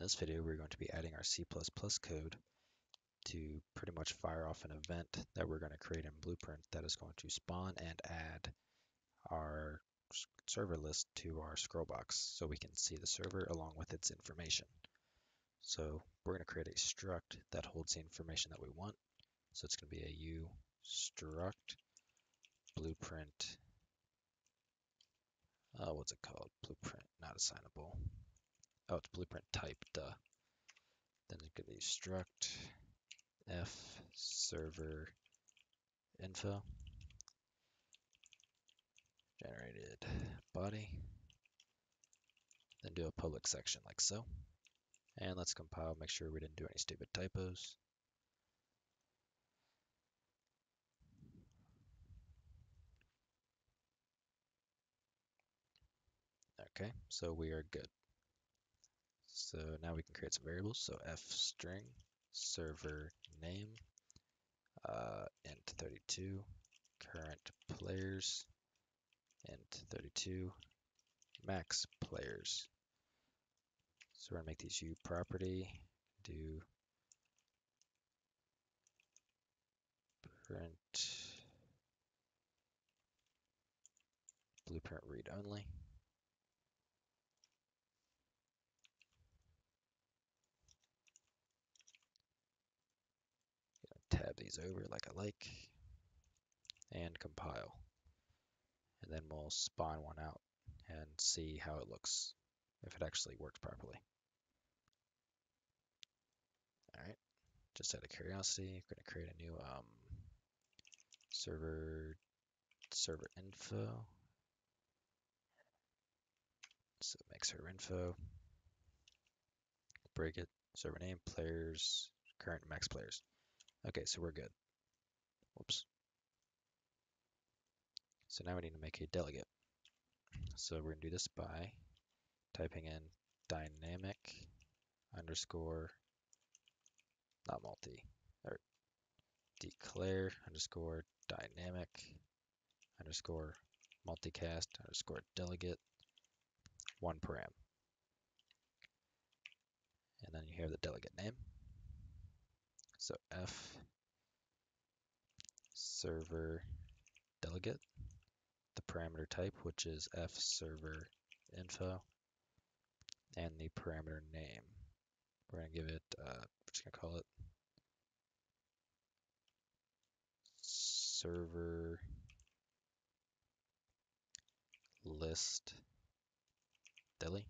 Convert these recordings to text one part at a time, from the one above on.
In this video, we're going to be adding our C++ code to pretty much fire off an event that we're going to create in Blueprint that is going to spawn and add our server list to our scroll box so we can see the server along with its information. So we're going to create a struct that holds the information that we want. So it's going to be a u struct blueprint. Uh, what's it called? Blueprint, not assignable. Oh, it's blueprint type, duh. Then it could be struct f server info. Generated body. Then do a public section like so. And let's compile make sure we didn't do any stupid typos. Okay so we are good so now we can create some variables. So f string server name uh, int 32 current players int 32 max players. So we're gonna make these u property do print blueprint read only. These over like I like, and compile. And then we'll spawn one out and see how it looks, if it actually works properly. All right, just out of curiosity, we're gonna create a new um, server server info. So make server info, break it, server name, players, current max players. Okay, so we're good. Whoops. So now we need to make a delegate. So we're going to do this by typing in dynamic underscore, not multi, or declare underscore dynamic underscore multicast underscore delegate one param. And then you have the delegate name. So f server delegate, the parameter type, which is f server info, and the parameter name. We're going to give it, uh, we're just going to call it server list deli.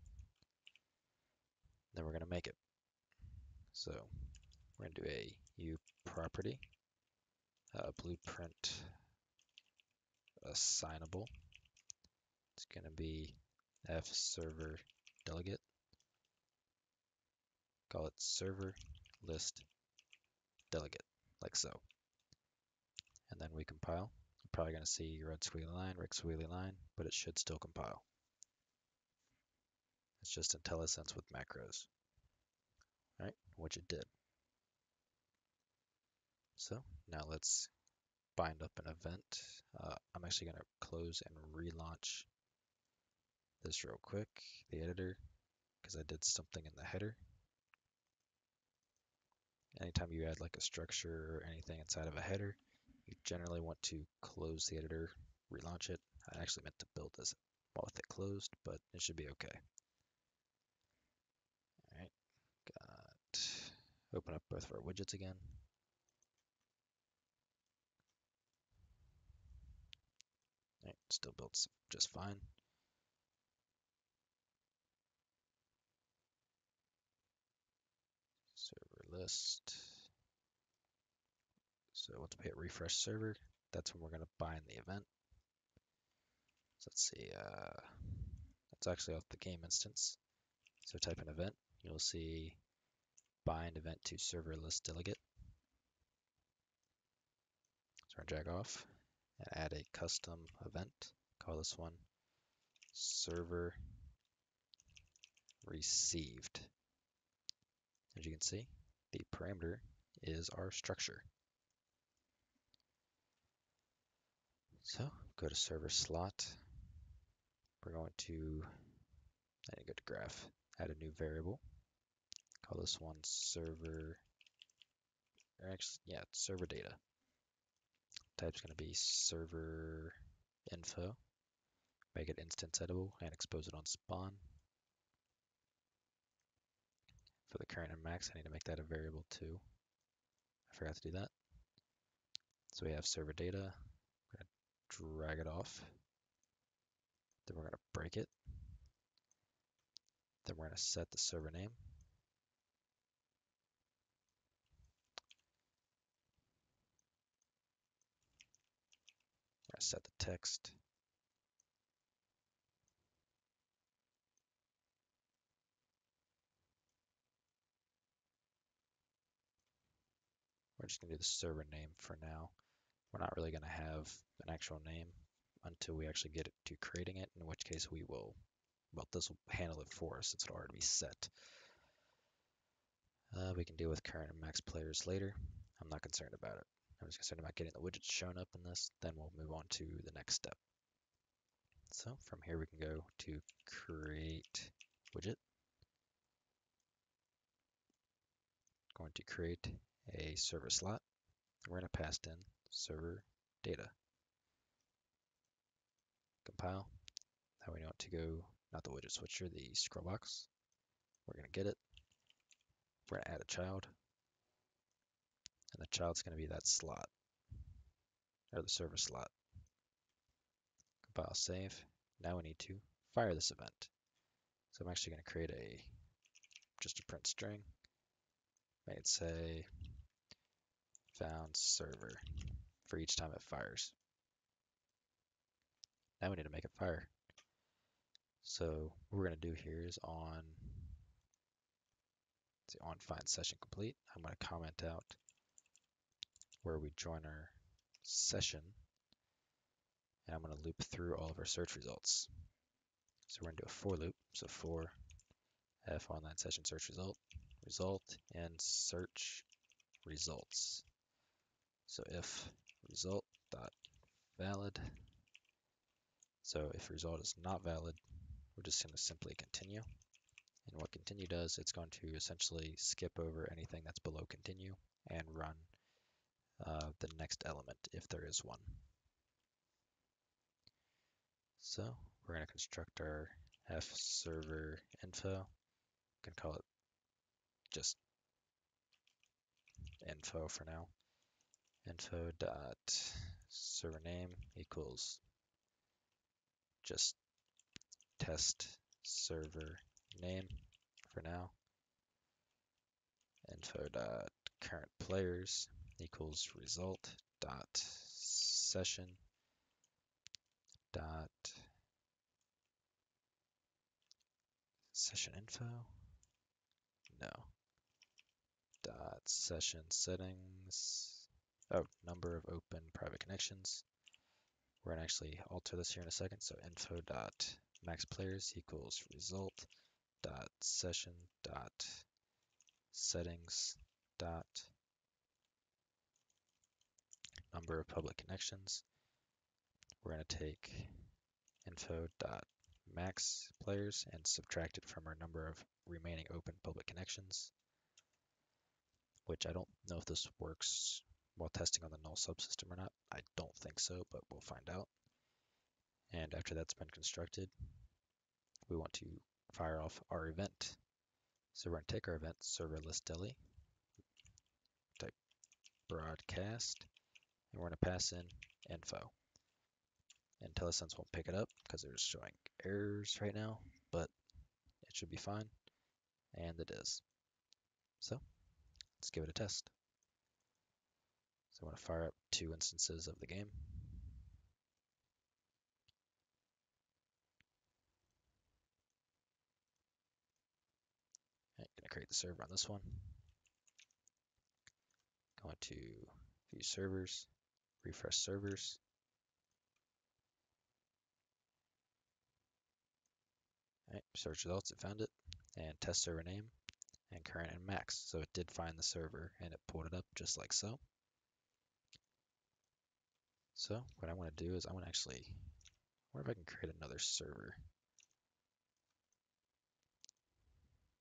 Then we're going to make it. So we're going to do a u property, uh, blueprint assignable. It's going to be f server delegate. Call it server list delegate, like so. And then we compile. You're probably going to see red squiggly line, red squiggly line, but it should still compile. It's just IntelliSense with macros. Right, which it did. So now let's bind up an event. Uh, I'm actually going to close and relaunch this real quick, the editor, because I did something in the header. Anytime you add like a structure or anything inside of a header, you generally want to close the editor, relaunch it. I actually meant to build this while with it closed, but it should be okay. All right, got open up both of our widgets again. Right, still builds just fine. Server list. So once we hit refresh server, that's when we're going to bind the event. So let's see, uh, that's actually off the game instance. So type in event, you'll see bind event to server list delegate. So drag off and add a custom event. Call this one server received. As you can see, the parameter is our structure. So go to server slot. We're going to, go to graph, add a new variable. Call this one server, or actually, yeah, server data. Type's going to be server info. Make it instance editable and expose it on spawn. For the current and max, I need to make that a variable too. I forgot to do that. So we have server data. I'm going to drag it off. Then we're going to break it. Then we're going to set the server name. We're going to set the text. We're just going to do the server name for now. We're not really going to have an actual name until we actually get to creating it, in which case we will, well, this will handle it for us since it'll already be set. Uh, we can deal with current and max players later. I'm not concerned about it. I'm just concerned about getting the widgets shown up in this, then we'll move on to the next step. So from here we can go to create widget. Going to create a server slot. We're going to pass in server data. Compile. Now we want to go, not the widget switcher, the scroll box. We're going to get it. We're going to add a child. And the child's going to be that slot, or the server slot. Compile save. Now we need to fire this event. So I'm actually going to create a just a print string. It say found server for each time it fires. Now we need to make it fire. So what we're going to do here is on on find session complete, I'm going to comment out where we join our session and I'm going to loop through all of our search results. So we're going to do a for loop. So for f online session search result, result and search results. So if result dot valid. So if result is not valid, we're just going to simply continue. And what continue does, it's going to essentially skip over anything that's below continue and run uh, the next element if there is one. So we're going to construct our f server info. We can call it just info for now info dot server name equals just test server name for now. Info dot current players equals result dot session dot session info no dot session settings oh, number of open private connections. We're gonna actually alter this here in a second. So info dot max players equals result dot session dot settings dot number of public connections. We're gonna take info dot max players and subtract it from our number of remaining open public connections, which I don't know if this works while testing on the null subsystem or not. I don't think so, but we'll find out. And after that's been constructed, we want to fire off our event. So we're going to take our event server list deli, type broadcast, and we're going to pass in info. IntelliSense won't pick it up because they're showing errors right now, but it should be fine, and it is. So let's give it a test. So I want to fire up two instances of the game. I'm going to create the server on this one. Going to view servers, refresh servers. Right, search results, it found it, and test server name and current and max. So it did find the server and it pulled it up just like so. So what I want to do is I want to actually, I wonder if I can create another server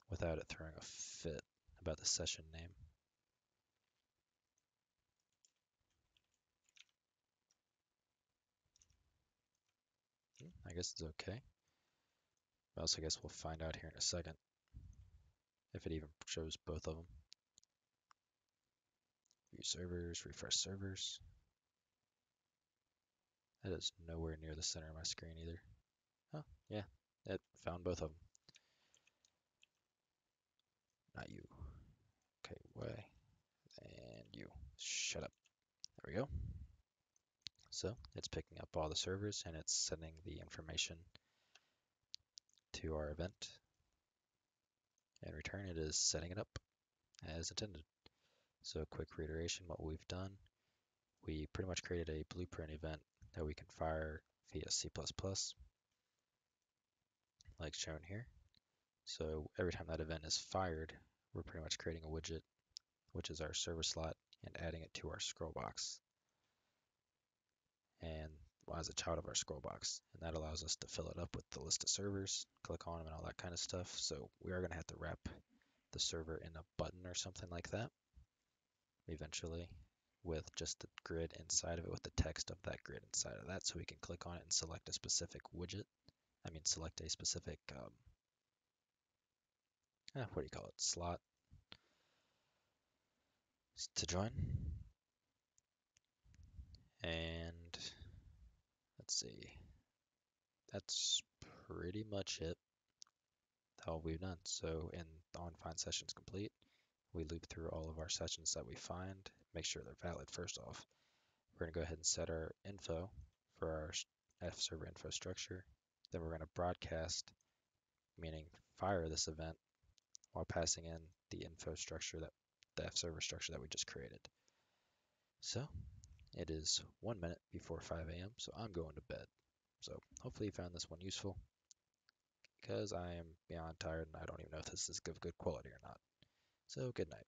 without it throwing a fit. about the session name. I guess it's okay. But else I guess we'll find out here in a second if it even shows both of them. View servers, refresh servers. That is nowhere near the center of my screen either. Oh, yeah, it found both of them. Not you. Okay, way. And you. Shut up. There we go. So it's picking up all the servers and it's sending the information to our event. In return, it is setting it up as intended. So quick reiteration, what we've done, we pretty much created a blueprint event that we can fire via C++, like shown here. So every time that event is fired, we're pretty much creating a widget, which is our server slot, and adding it to our scroll box. And as a child of our scroll box, and that allows us to fill it up with the list of servers, click on them and all that kind of stuff. So we are going to have to wrap the server in a button or something like that eventually with just the grid inside of it with the text of that grid inside of that so we can click on it and select a specific widget. I mean select a specific um, eh, what do you call it slot to join and let's see. That's pretty much it. All we've done. So in on find sessions complete we loop through all of our sessions that we find make sure they're valid first off. We're to go ahead and set our info for our f server infrastructure. Then we're to broadcast meaning fire this event while passing in the info structure that the F server structure that we just created. So it is one minute before 5 a.m. So I'm going to bed. So hopefully you found this one useful because I am beyond tired and I don't even know if this is of good quality or not. So good night.